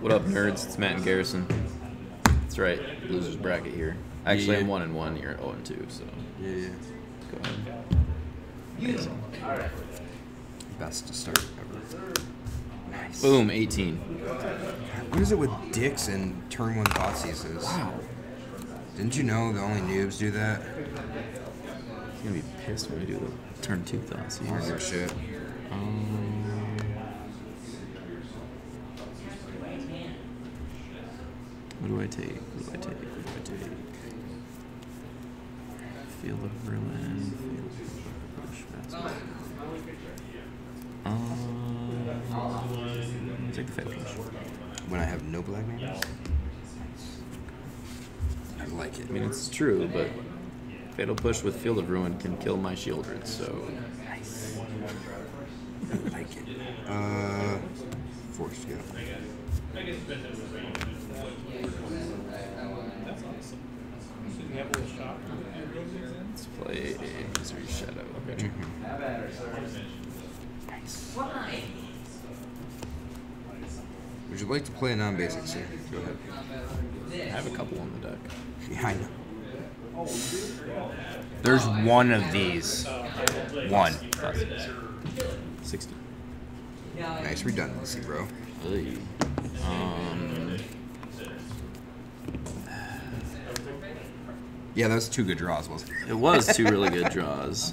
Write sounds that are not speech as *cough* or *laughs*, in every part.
What up, nerds? It's Matt and Garrison. That's right, losers bracket here. Actually, I'm one and one. You're zero and two, so Yeah, yeah. go ahead. Amazing. Best to start ever. Nice. Boom, 18. What is it with dicks and turn one Thoughtseize is? Wow. Didn't you know the only noobs do that? He's gonna be pissed when we do the turn two thoughts. I don't give a shit. Um, do I take? What do I take? What do I take? Field of Ruin. Field of. That's Um, take the Fatal Push. When I have no black mana? I like it. I mean, it's true, but Fatal Push with Field of Ruin can kill my Sheoldred, so. I like it. Uh, forced, yeah. Let's play Misery Shadow. Okay. Nice. Would you like to play a non-basic, sir? Go ahead. I have a couple on the deck. Yeah, I know. There's one of these. One. 60. Nice redundancy, bro. Um, Yeah, that was two good draws, wasn't it was two really good draws.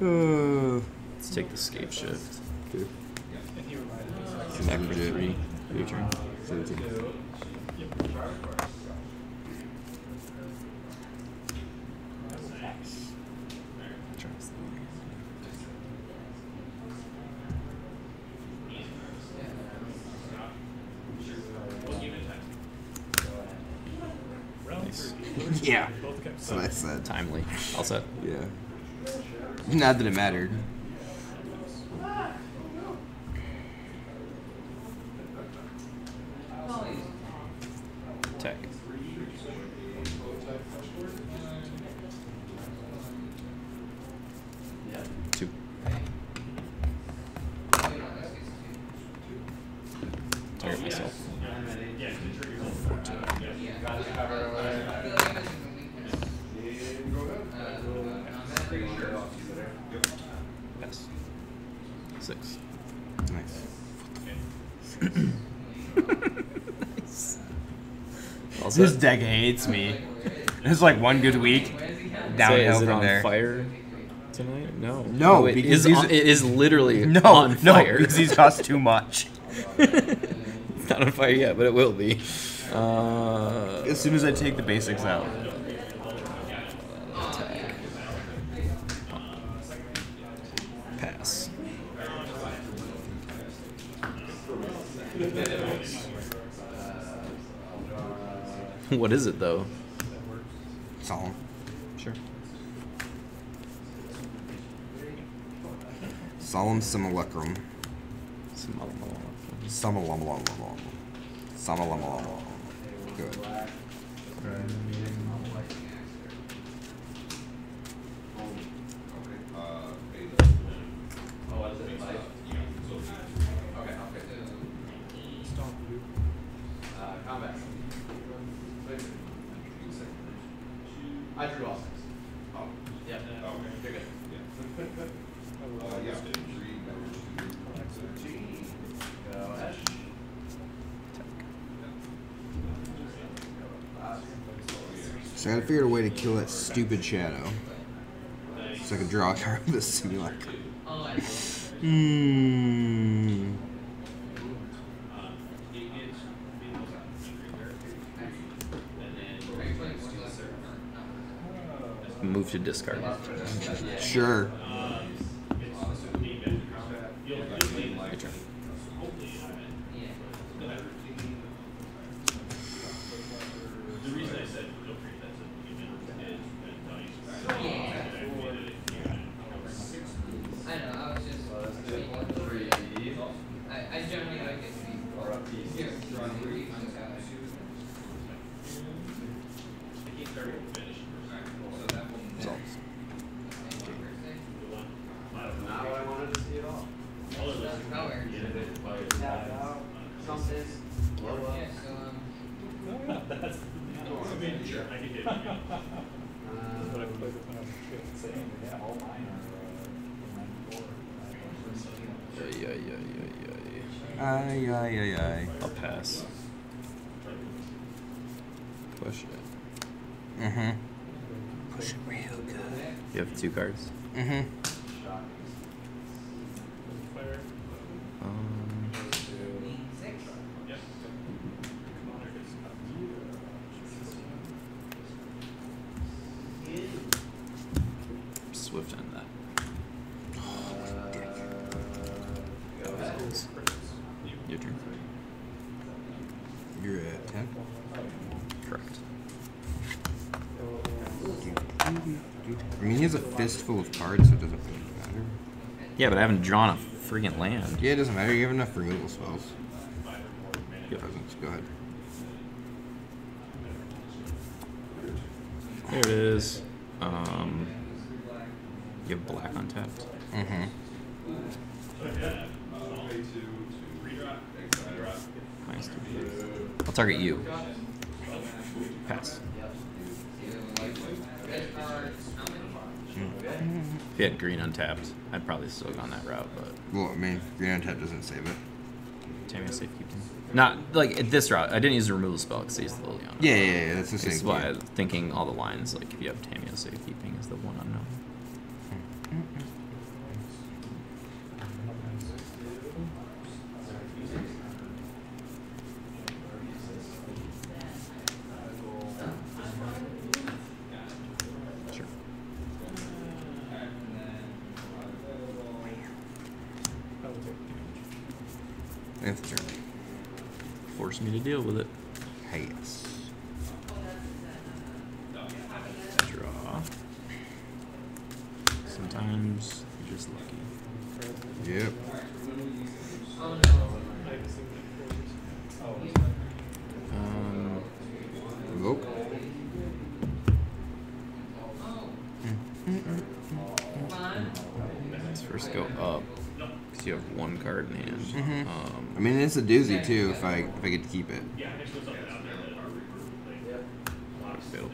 Uh, Let's take the Scapeshift. okay. Attack for three. Your turn. Nice. Yeah. So That's what I said. Timely. All set. Yeah. Not that it mattered. This deck hates me. It's like one good week. Downhill is it from on there. fire tonight? No. No, it because is. On, it is literally *laughs* No, on no, fire. because these cost too much. *laughs* it's not on fire yet, but it will be. Uh, As soon as I take the basics out. *laughs* what is it though? Solemn. Sure. Solemn simulacrum. Smalamo. Samalamalamam. Samalamalam. Good. I drew all six. Oh, yeah. You're good. Go Ash. So I gotta figure out a way to kill that stupid shadow. So I can draw a card with a simulacrum. Hmm. Move to discard. Sure. Your turn. I know, I was just. I, I generally like it to be. Yeah, three, just have it. Not what I wanted to see at all. Color. Something blow up. Ay, ay, ay, ay, ay. Ay, ay, ay, ay. I'll pass. Push it. Mm-hmm. Push it real good. You have two cards. Mm-hmm. I mean, he has a fistful of cards, so it doesn't really matter. Yeah, but I haven't drawn a freaking land. Yeah, it doesn't matter. You have enough removal spells. Yep. Presents. Go ahead. There it is. Um, you have black untapped. Mm-hmm. I'll target you. Pass. If you had green untapped, I'd probably still gone that route, but Well, I mean, Green untapped doesn't save it. Tamiyo's safekeeping. Not like at this route. I didn't use the removal spell because he's the Liliana. Yeah, yeah, yeah. That's the same. That's why. I'm thinking all the lines, like if you have Tamiyo's safekeeping is the one unknown. Sure. Nth turn. Force me to deal with it. Hey, yes. It's a doozy too if I if I get to keep it. fatal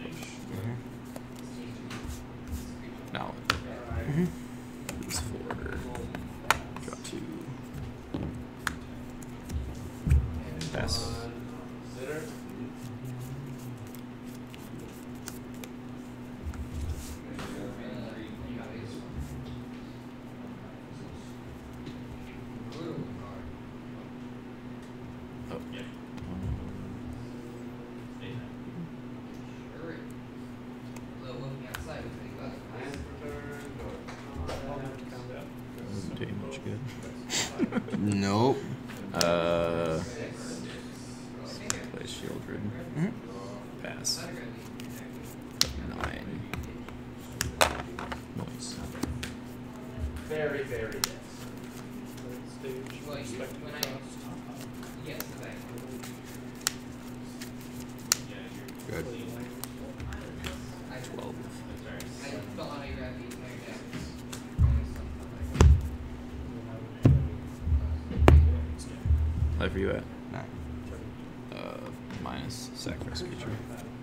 minus sacrifice creature.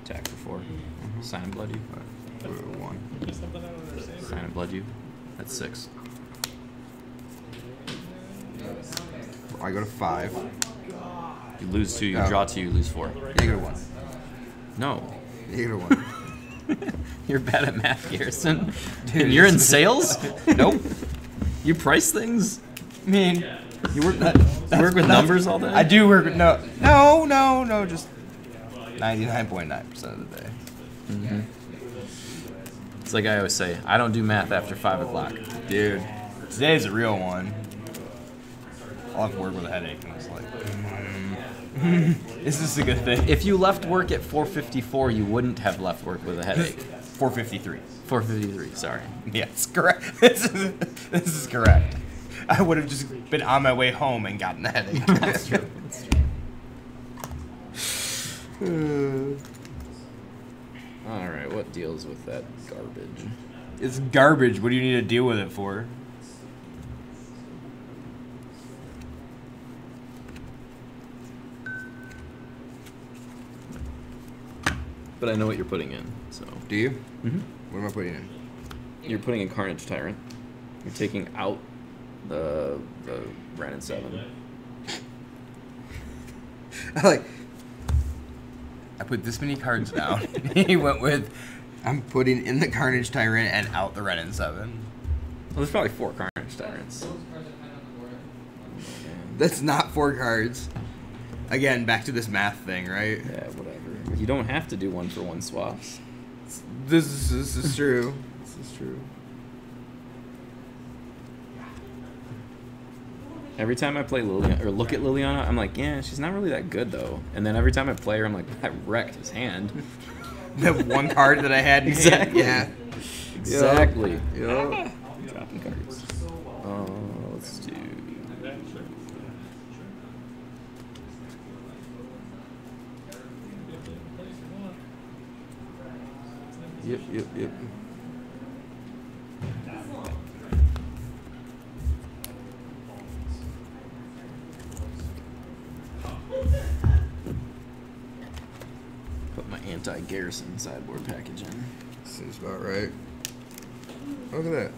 Attack for 4 mm-hmm. Sign in Blood you. We're one. Sign in Blood you. That's six. I go to five. You lose two. You Oh. draw two. You lose four. Negative one. No. Negative one. *laughs* You're bad at math, Garrison. *laughs* and you're in sales? nope. *laughs* You price things? I mean, You work, you work with numbers all day? I do work with no, no, no, no, just ninety-nine point nine percent of the day. Mhm. It's like I always say, I don't do math after 5 o'clock. Dude, today's a real one. I'll have to work with a headache, and it's like, mm, *laughs* is this a good thing? If you left work at 4.54, you wouldn't have left work with a headache. 453. 4.53, sorry. Yes, *laughs* correct. This is, this is correct. I would have just been on my way home and gotten a headache. *laughs* That's true. Hmm. All right, what deals with that garbage? It's garbage. What do you need to deal with it for? But I know what you're putting in, so. Do you? Mm-hmm. What am I putting in? You're putting in Carnage Tyrant. You're taking out the the Brandon Seven. *laughs* I like I put this many cards down. *laughs* he went with, I'm putting in the Carnage Tyrant and out the Renin 7. Well, there's probably four Carnage Tyrants. Those cards I find on the border. That's not four cards. Again, back to this math thing, right? Yeah, whatever. You don't have to do one for one swaps. This is, this is true. this is true. Every time I play Liliana or look at Liliana, I'm like, yeah, she's not really that good though. And then every time I play her, I'm like, I wrecked his hand. *laughs* The one card that I had Exactly. Yeah. exactly. Yup. Dropping cards. Uh, let's do. Yep, yep, yep. My anti-garrison sideboard package in. Seems about right. Look at that.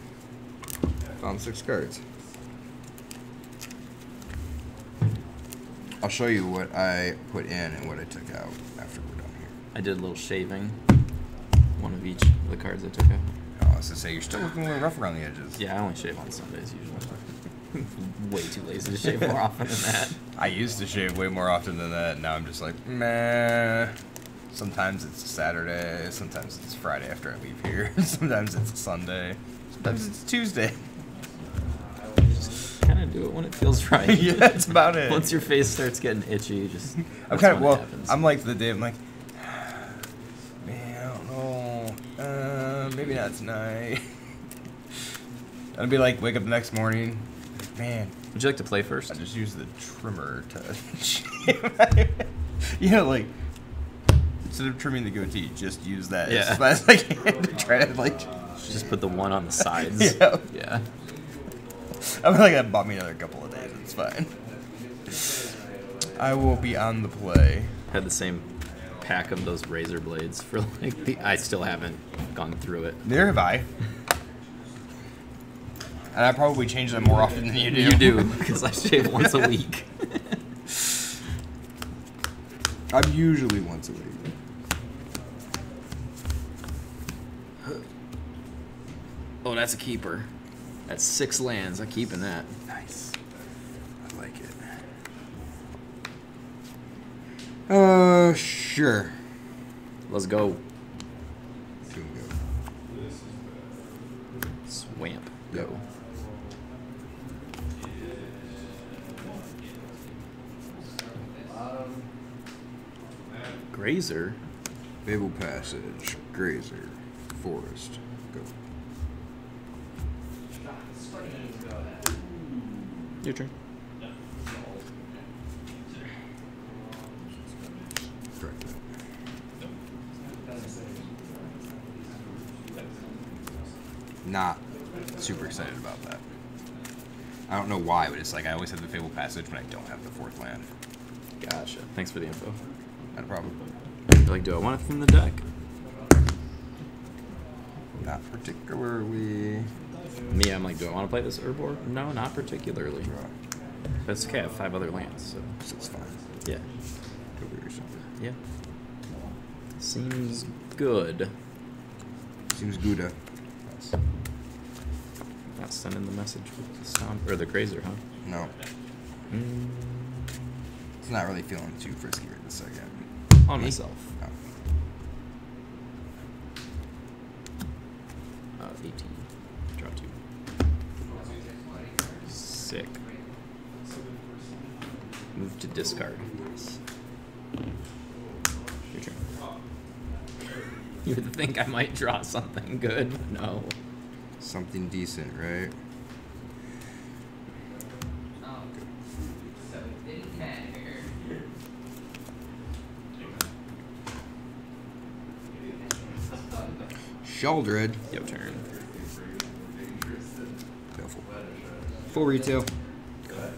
Found six cards. I'll show you what I put in and what I took out after we're done here. I did a little shaving. One of each of the cards I took out. Oh, I was gonna say, you're still looking a little rough around the edges. Yeah, I only shave on Sundays usually. *laughs* Way too lazy to shave more often than that. *laughs* I used to shave way more often than that. Now I'm just like, meh. Sometimes it's Saturday. Sometimes it's Friday after I leave here. *laughs* sometimes it's Sunday. Sometimes it's Tuesday. *laughs* Just kind of do it when it feels right. *laughs* yeah, that's about it. Once your face starts getting itchy, just. I'm kind of well. I'm like the day. I'm like, *sighs* man, I don't know. Uh, maybe not tonight. I'd be like, wake up the next morning. Man, Would you like to play first? I just use the trimmer to. you know, like instead of trimming the goatee, just use that Yeah. as fast as I can to try to like. Just put the one on the *laughs* sides. Yeah. Yeah. I'm like that bought me another couple of days. It's fine. I will be on the play. Had the same pack of those razor blades for like the. I still haven't gone through it. Neither have I. And I probably change them more often than you do. You do because I shave once a *laughs* week. I'm usually once a week. Oh, that's a keeper. That's six lands. I'm keeping that. Nice. I like it. Uh, sure. Let's go. Swamp. Yep. Go. Grazer. Fable Passage, Grazer, Forest. Go. Your turn. Correct. Not super excited about that. I don't know why, but it's like I always have the Fable Passage when I don't have the fourth land. Gotcha. Thanks for the info. Not a problem. Like, do I want it from the deck? Not particularly. Me, I'm like, do I want to play this Urborg? No, not particularly. But it's okay. I have five other lands, so So it's fine. yeah, Go get yourself. yeah. Seems good. Seems good. uh, Not sending the message with the sound or the grazer, huh? No, Mm, it's not really feeling too frisky right this second. on Me? myself. No. Uh, 18. Sick. Move to discard. Your turn. *laughs* You would think I might draw something good, but no. Something decent, right? So it didn't matter. Sheoldred. Your turn. Full retail. Go ahead.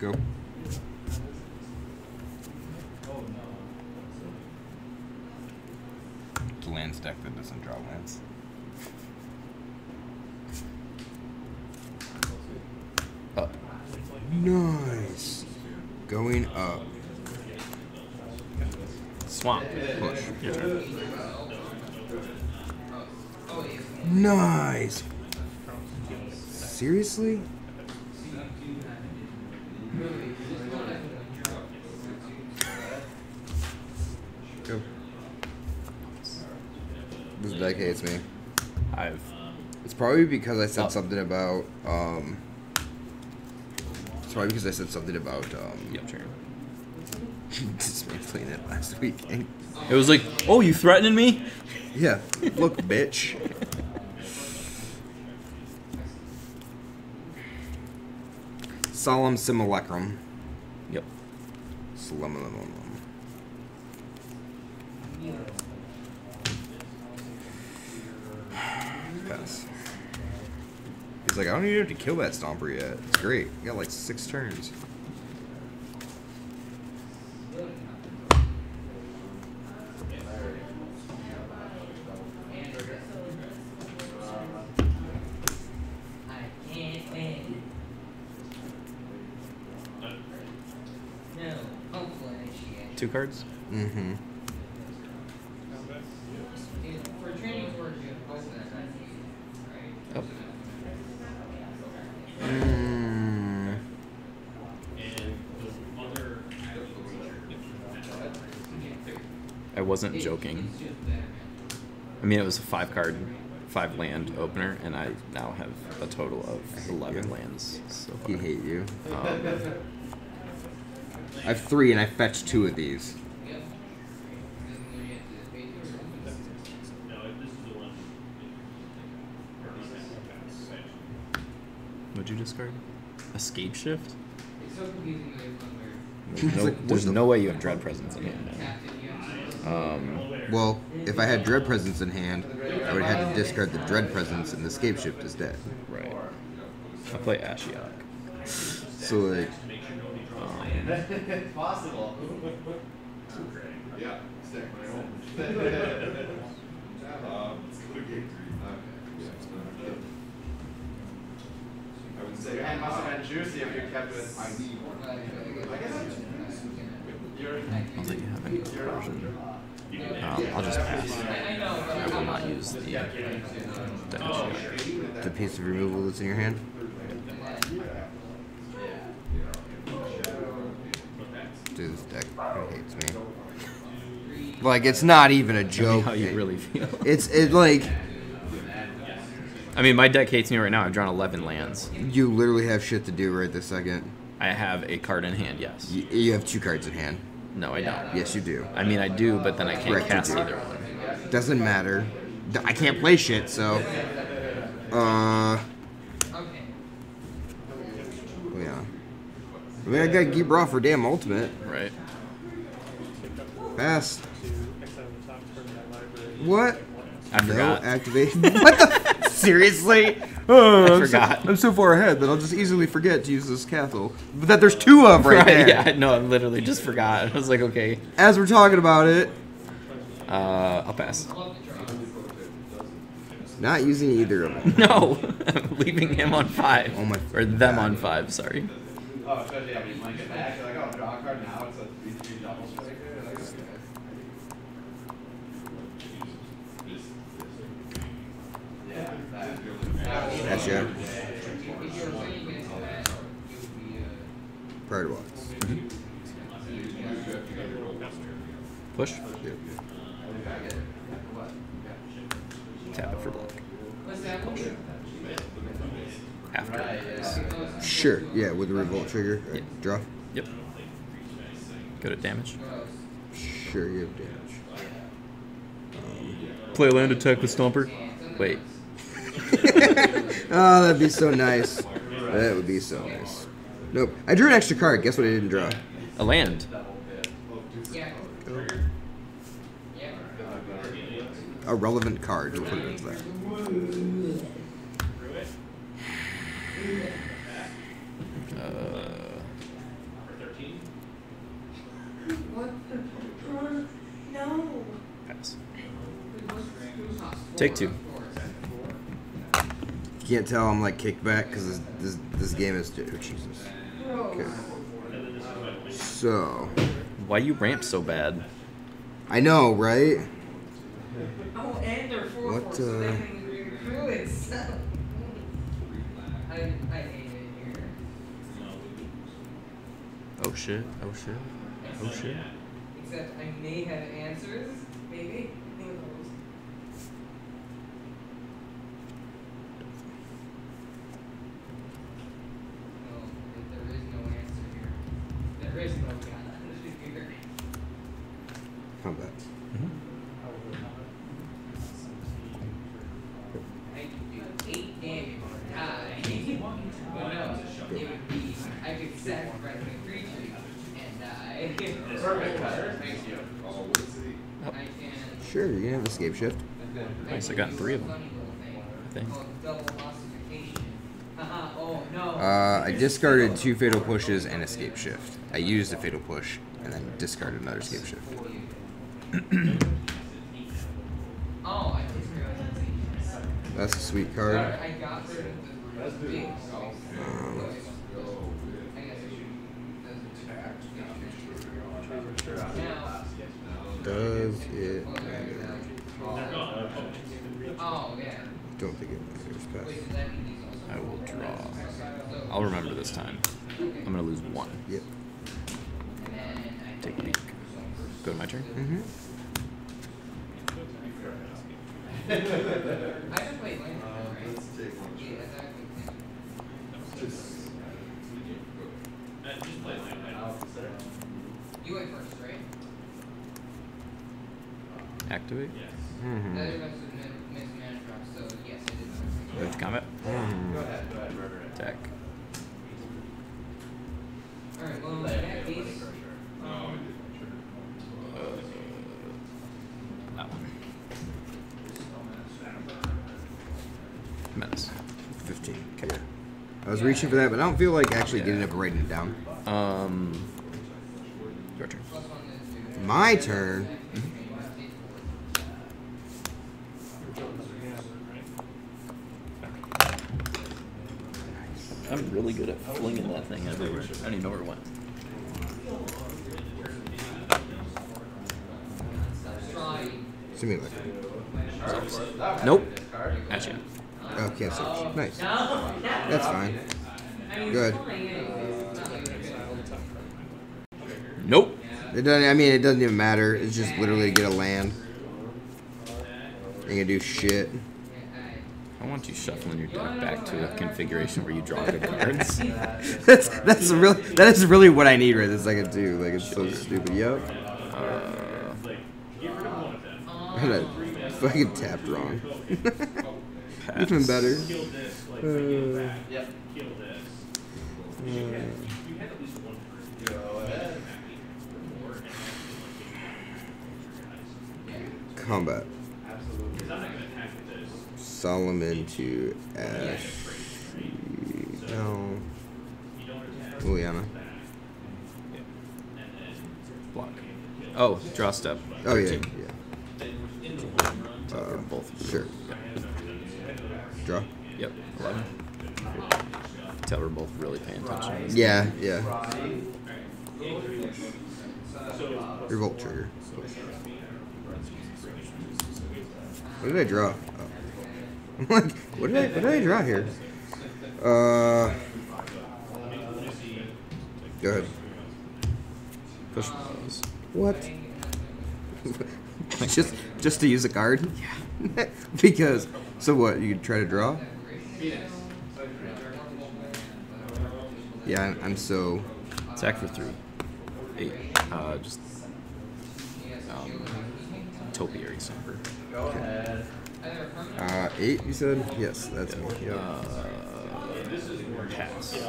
Go. It's a land stack that doesn't draw lands. Seriously? Go. This deck hates me. I've. It's probably because I said Oh. something about um. It's probably because I said something about um. Your turn. dismantling it last weekend. It was like, oh, you threatening me? Yeah, look, bitch. Solemn simulacrum. Yep. Pass. He's like, I don't even have to kill that stomper yet. It's great. You got like six turns. No, hopefully she. Two cards. Mm-hmm. For training work, you hope that right? Up. Mm. I wasn't joking. I mean, it was a five card, five land opener, and I now have a total of 11 lands so He hate you. Um, I have three, and I fetched two of these. what'd you discard? Escape shift? It's so confusing when it's when we're There's, no, there's no way you have dread presence in hand. man. captain, you have to- Um, Well, if I had Dread Presence in hand, I would have had to discard the Dread Presence, and the Escape Shift is dead. right. I play Ashiok. So, like, possible. Yeah. I would say your hand must have been juicy if you kept it. I. I'll let you have any version. I'll just pass. I will not use the, uh, the the piece of removal that's in your hand. This hates me. Like, it's not even a joke. how you really feel. *laughs* It's it like I mean, my deck hates me right now. I've drawn 11 lands. you literally have shit to do right this second. I have a card in hand, yes. You, you have two cards in hand. No, I don't. Yes, you do. I mean, I do, but then I can't Correct, cast either one. Doesn't matter. I can't play shit, so. Uh, Okay. yeah. I mean, I got Raw for damn ultimate. Right? Fast. What? I forgot. No activation. *laughs* what the? Seriously? *laughs* Oh, I I'm forgot. So, I'm so far ahead that I'll just easily forget to use this castle. But that there's two of right, there. yeah, no, I literally just forgot. I was like, okay, As we're talking about it, uh, I'll pass. not using either of them. *laughs* No, I'm leaving him on five. Oh my Or them God. on five, sorry. Oh, especially yeah, when you blank it back, you're like, oh, draw a card now. It's a three three double striker. Like, okay. Yeah, that. That's yeah. If you're winning against that, you would be, uh, Prior to what? Push. Tap it for black. what's that one? After. Sure. Yeah, with the revolt trigger. Right, Yeah. Draw. Yep. Go to damage. Sure, you have damage. Um, Play land attack with Stomper. Wait. *laughs* Oh, that'd be so nice. That would be so nice. Nope. I drew an extra card. Guess what I didn't draw? A land. Yeah. Yeah. A relevant card. We'll put it into there. Uh, What the? No. pass. Take two. You can't tell I'm like kicked back because this, this this game is oh, Jesus. Okay. So Why you ramp so bad? I know, right? Oh, and they're four What, four, so uh, that means we're through it. So. I, I hate it here. Oh shit. Oh shit. Oh shit. Except I may have answers, maybe. Who knows? No, there is no answer here. There is no God here. Combat. I could do eight damage or die. but no, it would be I could sacrifice my creature and die. Perfect, Cutter. Thank you. I can. Sure, you can have escape shift. I got three of them. I think. Uh, I discarded two fatal pushes and escape shift. I used a fatal push and then discarded another escape shift. That's a sweet card. Um, does it matter? Oh yeah. Don't think it matters. Pass. Wait, does that mean these also? I will draw. I'll remember this time. I'm gonna lose one. Yep. and then I Take a peek. Go to my turn. Mm-hmm. *laughs* I just played Lantern, right? Yeah, exactly. You went first, right? Activate. Mm-hmm. The other one's miss mana drop, so yes, I did first. Move to combat. Go ahead, go ahead, River. Attack. Alright, well, that case, one. Menace. 15. Okay. I was reaching for that, but I don't feel like actually getting up and writing it down. Um. Your turn. plus one is two. My turn. I'm really good at flinging that thing everywhere. I don't even know where it went. Try. Simulator. Nope. At you. Oh, can't search. Nice. That's fine. Good. it's fine, anyways. It's not like it's Nope. It doesn't. I mean, it doesn't even matter. It's just literally to get a land. Ain't gonna do shit. I want you shuffling your deck back to a configuration where you draw good *laughs* cards. that's that's really that is really what I need right this second too. Like it's so stupid. Yep. Uh, I had a fucking tapped wrong. pass. *laughs* Even better. Uh, Yep. uh, Go ahead. combat. Solomon to Ash. No. Juliana. Block. Oh, draw step. Oh yeah. Yeah. Uh, both. Sure. Draw. Yep. 11. Tell we're both really paying attention. Yeah. Yeah. Revolt trigger. What did I draw? I'm *laughs* like, what did I what did I draw here? Uh. Go ahead. Push those. What? *laughs* just just to use a card? Yeah. *laughs* because so what? You try to draw? Yeah, I'm, I'm so. Attack for three. Eight. Uh, just. Um, topiary. Go ahead. Uh, eight. You said yes. That's me. Yep. Uh, pass. I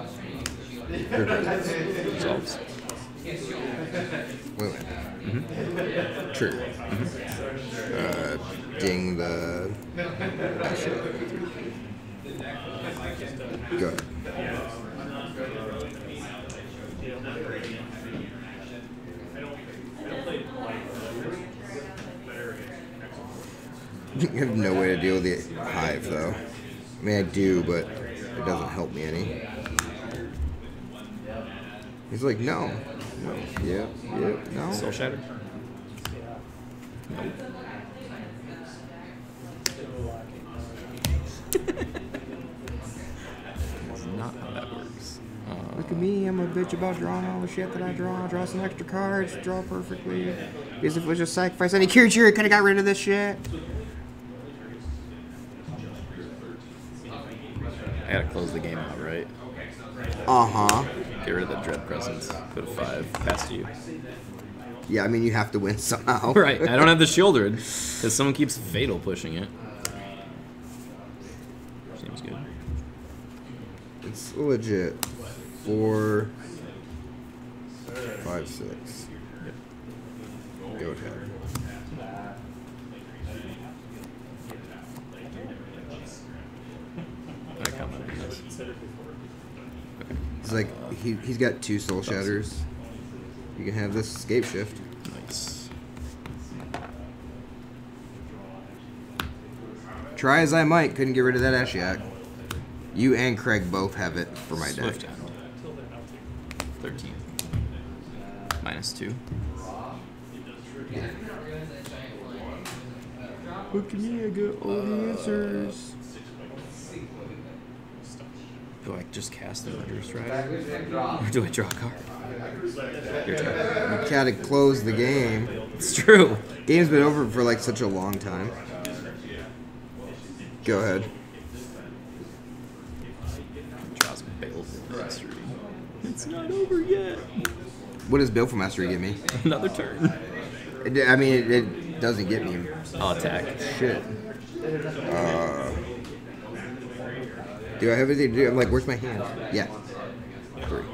was trying to use shield. Resolves. Yes, shield. Wait, wait. Trigger. Uh, ding the. Actually. Go ahead. *laughs* I have no way to deal with the hive though. I mean, I do, but it doesn't help me any. He's like, no, no, yep, yep, no. Soul Shatter. Nope. That's not how that works. Uh, Look at me, I'm a bitch about drawing all the shit that I draw. Draw some extra cards, draw perfectly. Because if it was just sacrifice any creature, it could have got rid of this shit. I gotta close the game out, right? Uh huh. Get rid of the Dread Presence. Put a 5. Pass to you. Yeah, I mean, you have to win *laughs* somehow. *laughs* Right, I don't have the Sheoldred. Because someone keeps Fatal pushing it. Seems good. It's legit. Four, five, six. Go ahead. Commented on this. It's like he he's got two soul shatters. You can have this escape shift. Nice. Try as I might, couldn't get rid of that Ashiok. You and Craig both have it for my deck. Swift 13. Minus 2. Look at me, I got all the answers. Do I just cast the Murderous Rider? Or do I draw a card? Your turn. You gotta close the game. It's true. Game's been over for like such a long time. Go ahead. Draws Baleful Mastery. It's not over yet. What does Baleful Mastery give me? Another turn. It, I mean, it, it doesn't get me I'll attack. shit. Uh, do I have anything to do? I'm like, where's my hand? Yeah. Three. *laughs*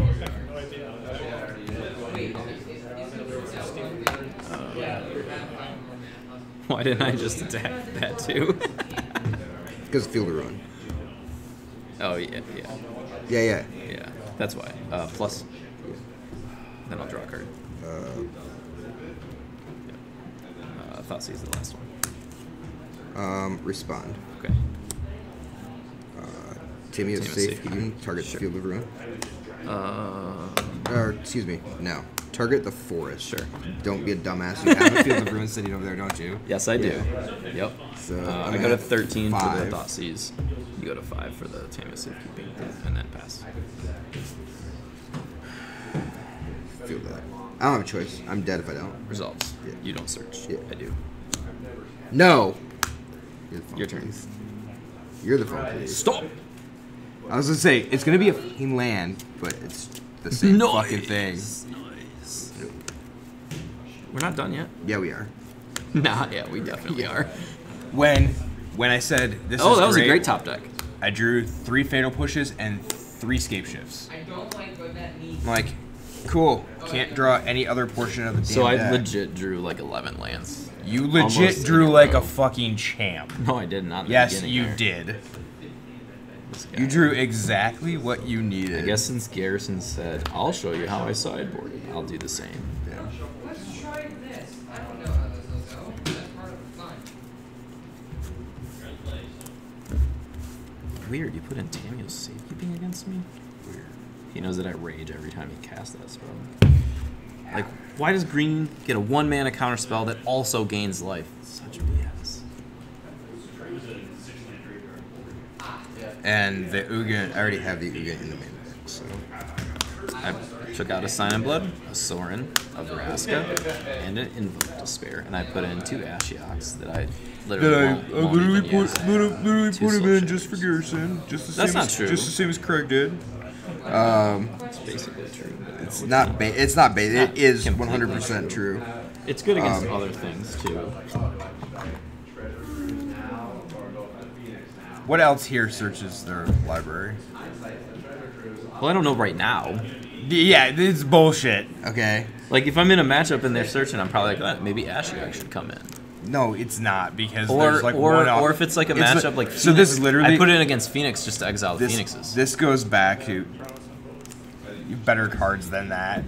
Why didn't I just attack that too? *laughs* Because Field of Ruin. oh, yeah, yeah. Yeah, yeah. Yeah, that's why. Uh, plus. Then I'll draw a card. Uh, Uh, is the last one. um, respond. Timmy is safe. safe. You can target Sure. the Field of Ruin. Uh, Or, excuse me, no. Target the forest. Sure. Don't be a dumbass. You have a Field of Ruin sitting over there, don't you? *laughs* yes, I do. Yeah. Yep. So, Uh, I'm I go to at 13 for five. the Thoughtseize. You go to 5 for the Tamiyo's Safekeeping, and then pass. Feel that. I don't have a choice. I'm dead if I don't. Results. Yeah. You don't search. Yeah. I do. No. You're phone Your turn. police. You're the phone police. Stop! I was gonna say it's gonna be a fucking land, but it's the same fucking thing. Nice. We're not done yet. Yeah, we are. *laughs* Nah, yeah, we definitely are. When when I said this Oh, is that was great, a great top deck. I drew three fatal pushes and three Scapeshifts. I don't like what that means. Like, cool. Can't draw any other portion of the damn So I deck. legit drew like 11 lands. You legit almost drew in a like row. a fucking champ. No, I did not. in the Yes, beginning you there. did. This guy. You drew exactly what you needed. I guess since Garrison said, I'll show you how I sideboarded, I'll do the same. Let's try this. I don't know how this will go. That's part of the fun. Weird, you put in Tamiyo's safekeeping against me? Weird. He knows that I rage every time he casts that spell. Like, why does green get a one mana counter spell that also gains life? Such BS. And the Ugin I already have the Uga in the main deck, so I took out a Sign in Blood, a Sorin, a Vraska, and an Invoke Despair, and I put in two Ashioks that I literally won't, won't even use. literally put him in just for Garrison, just the That's not true. Just the same as Craig did. It's basically true. it's not ba- it's not bait. It Not is completely 100% true. It's good against Um, other things too. What else here searches their library? Well, I don't know right now. Yeah, it's bullshit. Okay. Like if I'm in a matchup and they're searching, I'm probably like, oh, maybe Ashiok should come in. No, it's not because Or there's like or, one op- or if it's like a matchup like so. This is literally I put it in against Phoenix just to exile the this, Phoenixes. This goes back to better cards than that.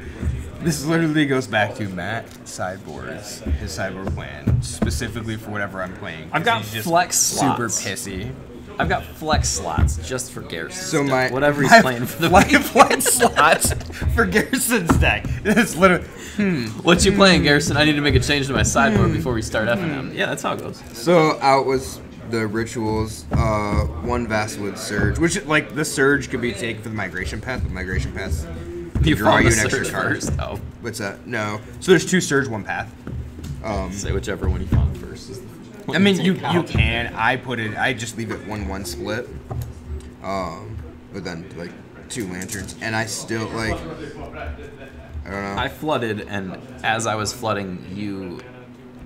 This literally goes back to Matt sideboards, his sideboard plan, specifically for whatever I'm playing. I've got he's just flex super slots. pissy. I've got flex slots just for Garrison. So my- whatever he's My playing for the flex, week. *laughs* flex slots *laughs* for Garrison's deck. It's literally. What you playing, Garrison? I need to make a change to my Hmm. sideboard before we start effing them. Yeah, that's how it goes. So out was the rituals, uh, one Vastwood Surge, which like the Surge could be taken for the Migration Path, but Migration Path You draw you an extra card. first. Oh, What's that? No. So there's two Surge, one Path. Um, say whichever one you found first. Is the I mean, you you can. I put it. I just leave it one one split. Um, but then like two lanterns, and I still like. I don't know. I flooded, and as I was flooding, you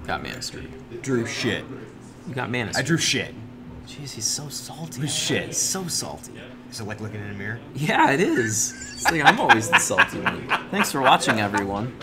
got mana screwed. drew shit. You got mana I drew shit. Jeez, he's so salty. Who's shit? He's so salty. Is it like looking in a mirror? Yeah, it is. It's like I'm always the salty one. Thanks for watching, everyone.